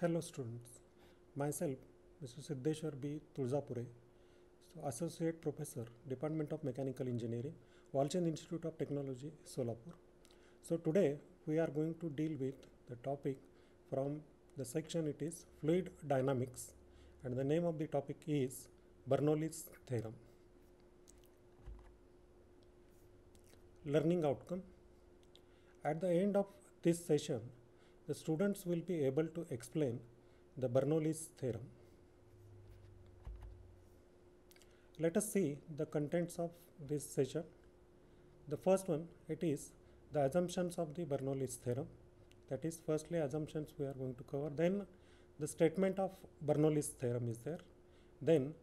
Hello students, myself Mr. Siddheshwar B. Tuljapure, so Associate Professor, Department of Mechanical Engineering, Walchand Institute of Technology, Solapur. So today we are going to deal with the topic from the section it is Fluid Dynamics and the name of the topic is Bernoulli's Theorem. Learning outcome. At the end of this session, the students will be able to explain the Bernoulli's theorem. Let us see the contents of this session. The first one, it is the assumptions of the Bernoulli's theorem. That is, firstly, assumptions we are going to cover. Then, the statement of Bernoulli's theorem is there. Then,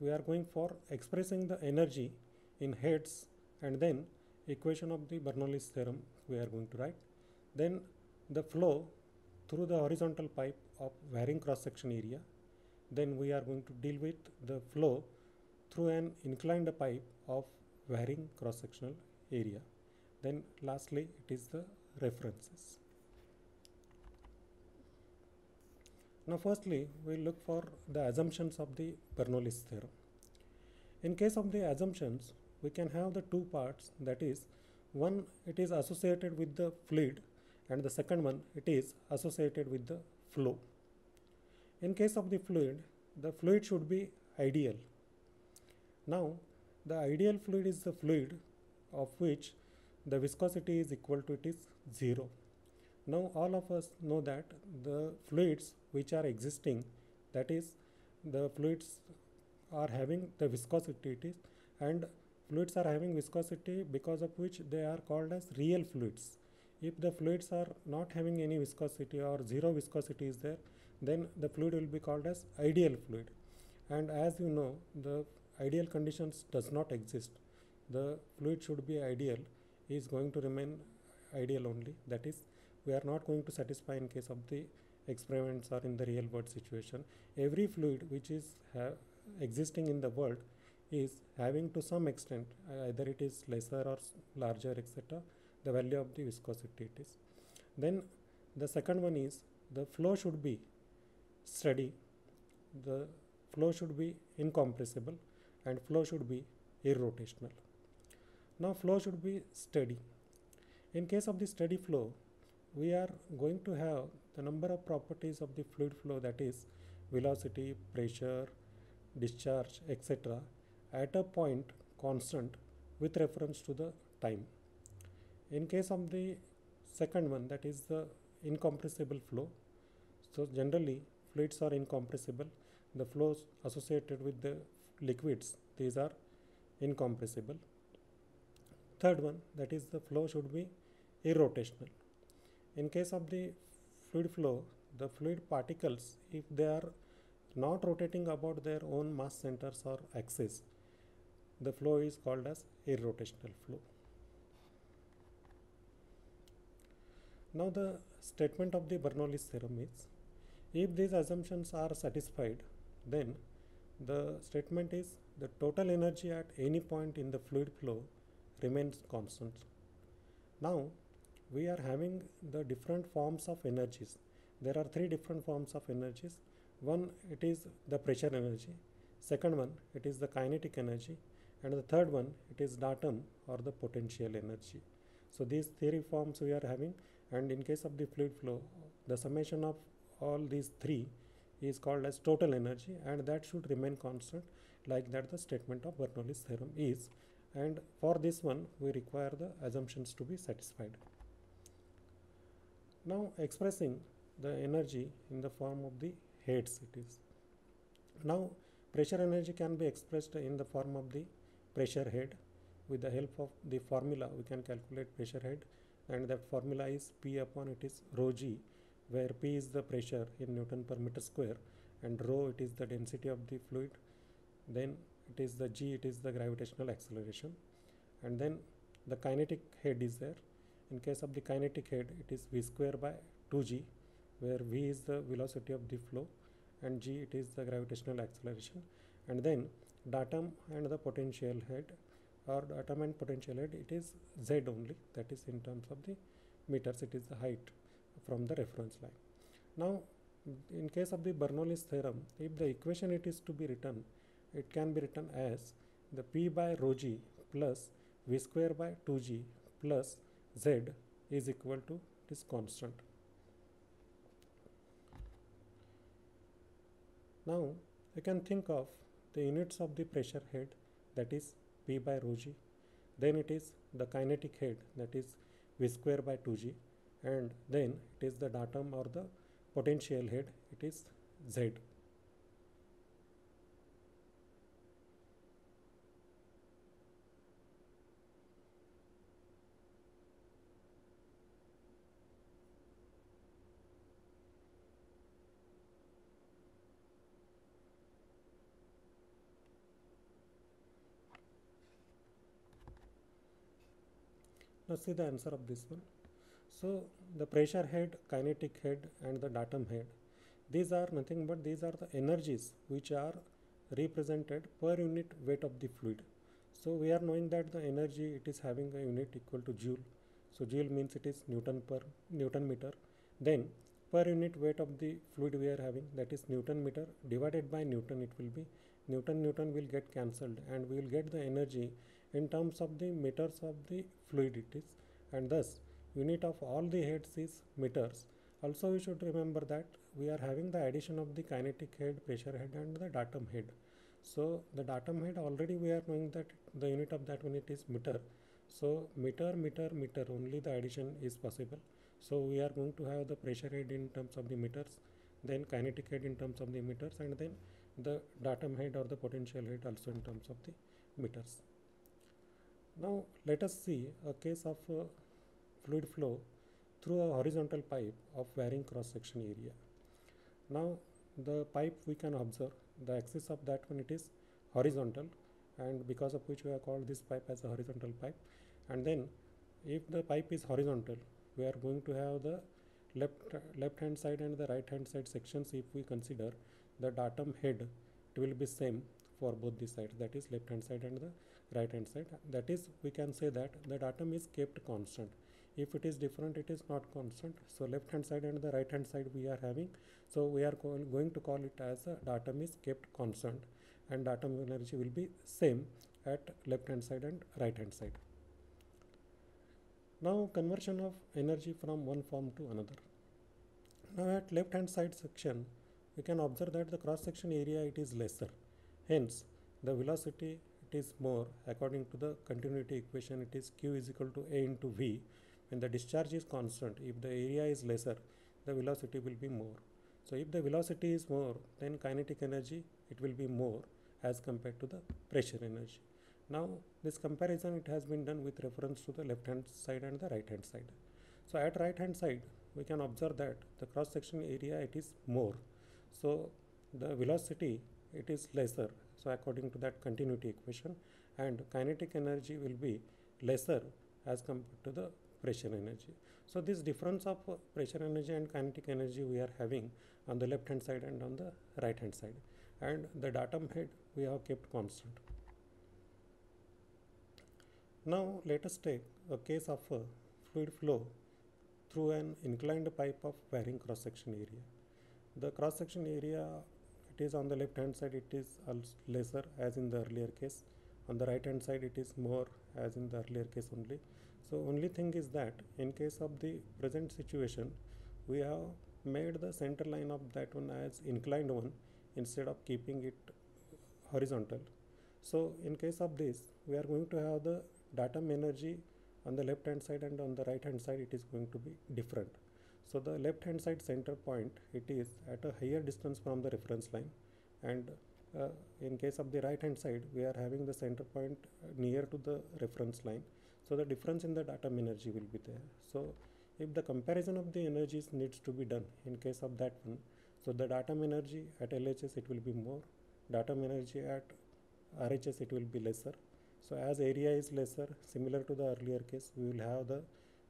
we are going for expressing the energy in heads and then equation of the Bernoulli's theorem we are going to write. Then, the flow through the horizontal pipe of varying cross section area. Then we are going to deal with the flow through an inclined pipe of varying cross sectional area. Then lastly it is the references. Now firstly we look for the assumptions of the Bernoulli's theorem. In case of the assumptions we can have the two parts that is one it is associated with the fluid and the second one it is associated with the flow. In case of the fluid, the fluid should be ideal. Now, the ideal fluid is the fluid of which the viscosity is equal to it is 0. Now, all of us know that the fluids which are existing that is the fluids are having the viscosity it is and fluids are having viscosity because of which they are called as real fluids if the fluids are not having any viscosity or zero viscosity is there then the fluid will be called as ideal fluid. And as you know the ideal conditions does not exist. The fluid should be ideal is going to remain ideal only. That is we are not going to satisfy in case of the experiments or in the real world situation. Every fluid which is existing in the world is having to some extent either it is lesser or larger etc the value of the viscosity it is. Then the second one is the flow should be steady, the flow should be incompressible and flow should be irrotational. Now flow should be steady. In case of the steady flow, we are going to have the number of properties of the fluid flow that is velocity, pressure, discharge, etc. at a point constant with reference to the time. In case of the second one that is the incompressible flow, so generally fluids are incompressible, the flows associated with the liquids these are incompressible. Third one that is the flow should be irrotational. In case of the fluid flow, the fluid particles if they are not rotating about their own mass centers or axis, the flow is called as irrotational flow. Now the statement of the Bernoulli's theorem is if these assumptions are satisfied then the statement is the total energy at any point in the fluid flow remains constant. Now we are having the different forms of energies. There are three different forms of energies. One it is the pressure energy, second one it is the kinetic energy and the third one it is datum or the potential energy. So these three forms we are having and in case of the fluid flow the summation of all these three is called as total energy and that should remain constant like that the statement of Bernoulli's theorem is and for this one we require the assumptions to be satisfied. Now expressing the energy in the form of the heads it is. Now pressure energy can be expressed in the form of the pressure head with the help of the formula we can calculate pressure head and that formula is P upon it is rho g where P is the pressure in Newton per meter square and rho it is the density of the fluid. Then it is the g it is the gravitational acceleration. And then the kinetic head is there. In case of the kinetic head it is v square by 2g where v is the velocity of the flow and g it is the gravitational acceleration. And then datum and the potential head or and potential head it is z only that is in terms of the meters it is the height from the reference line. Now in case of the Bernoulli's theorem, if the equation it is to be written, it can be written as the P by rho g plus V square by 2g plus Z is equal to this constant. Now you can think of the units of the pressure head that is P by rho g. Then it is the kinetic head that is V square by 2g and then it is the datum or the potential head it is Z. Now see the answer of this one. So the pressure head, kinetic head and the datum head, these are nothing but these are the energies which are represented per unit weight of the fluid. So we are knowing that the energy it is having a unit equal to joule. So joule means it is Newton per Newton meter. Then per unit weight of the fluid we are having that is Newton meter divided by Newton it will be Newton Newton will get cancelled and we will get the energy in terms of the meters of the fluidities and thus unit of all the heads is meters. Also we should remember that we are having the addition of the kinetic head, pressure head and the datum head. So the datum head already we are knowing that the unit of that unit is meter. So meter, meter, meter only the addition is possible. So we are going to have the pressure head in terms of the meters, then kinetic head in terms of the meters and then the datum head or the potential head also in terms of the meters. Now let us see a case of uh, fluid flow through a horizontal pipe of varying cross section area. Now the pipe we can observe the axis of that one it is horizontal and because of which we have called this pipe as a horizontal pipe and then if the pipe is horizontal we are going to have the left left hand side and the right hand side sections if we consider the datum head it will be same for both the sides that is left hand side and the right hand side. That is we can say that the datum is kept constant. If it is different it is not constant. So left hand side and the right hand side we are having. So we are going to call it as a datum is kept constant. And datum energy will be same at left hand side and right hand side. Now conversion of energy from one form to another. Now at left hand side section we can observe that the cross section area it is lesser. Hence the velocity it is more according to the continuity equation it is q is equal to a into v. When the discharge is constant if the area is lesser the velocity will be more. So if the velocity is more then kinetic energy it will be more as compared to the pressure energy. Now this comparison it has been done with reference to the left hand side and the right hand side. So at right hand side we can observe that the cross section area it is more. So the velocity it is lesser so according to that continuity equation and kinetic energy will be lesser as compared to the pressure energy. So this difference of pressure energy and kinetic energy we are having on the left hand side and on the right hand side and the datum head we have kept constant. Now let us take a case of a fluid flow through an inclined pipe of varying cross section area. The cross section area it is on the left hand side it is lesser as in the earlier case. On the right hand side it is more as in the earlier case only. So only thing is that in case of the present situation we have made the center line of that one as inclined one instead of keeping it horizontal. So in case of this we are going to have the datum energy on the left hand side and on the right hand side it is going to be different so the left hand side center point it is at a higher distance from the reference line. And uh, in case of the right hand side we are having the center point near to the reference line. So the difference in the datum energy will be there. So if the comparison of the energies needs to be done in case of that one so the datum energy at LHS it will be more. Datum energy at RHS it will be lesser. So as area is lesser similar to the earlier case we will have the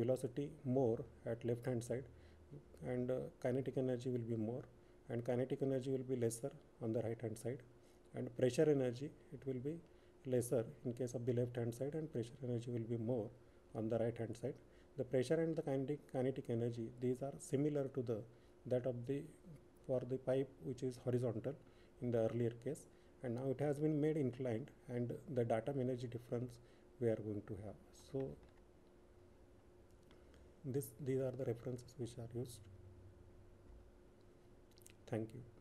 velocity more at left hand side and uh, kinetic energy will be more and kinetic energy will be lesser on the right hand side and pressure energy it will be lesser in case of the left hand side and pressure energy will be more on the right hand side. The pressure and the kinetic kinetic energy these are similar to the that of the for the pipe which is horizontal in the earlier case and now it has been made inclined and the datum energy difference we are going to have. So this these are the references which are used. Thank you.